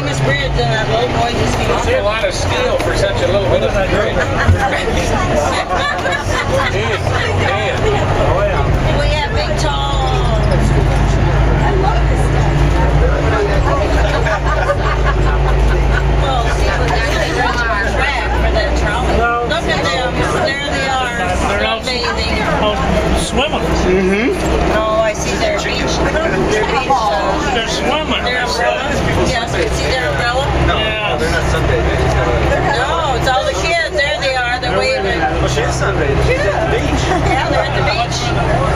boy just came That's a lot of steel for such a little bit of a drink. Big, man. We have Big Tom. Well, see, we're actually reaching our track for that trolley. Look at them. There they are. They're oh, swimming. I see their beach. Their beach. Uh, They're swimming. Their umbrella. Yes, you see their umbrella? Yeah. They're not sunbathing. No, it's all the kids. There they are. They're waving. Well, oh, she is sunbathing. She's at the beach. Yeah, they're at the beach.